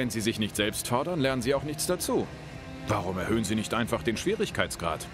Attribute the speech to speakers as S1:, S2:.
S1: Wenn Sie sich nicht selbst fordern, lernen Sie auch nichts dazu. Warum erhöhen Sie nicht einfach den Schwierigkeitsgrad?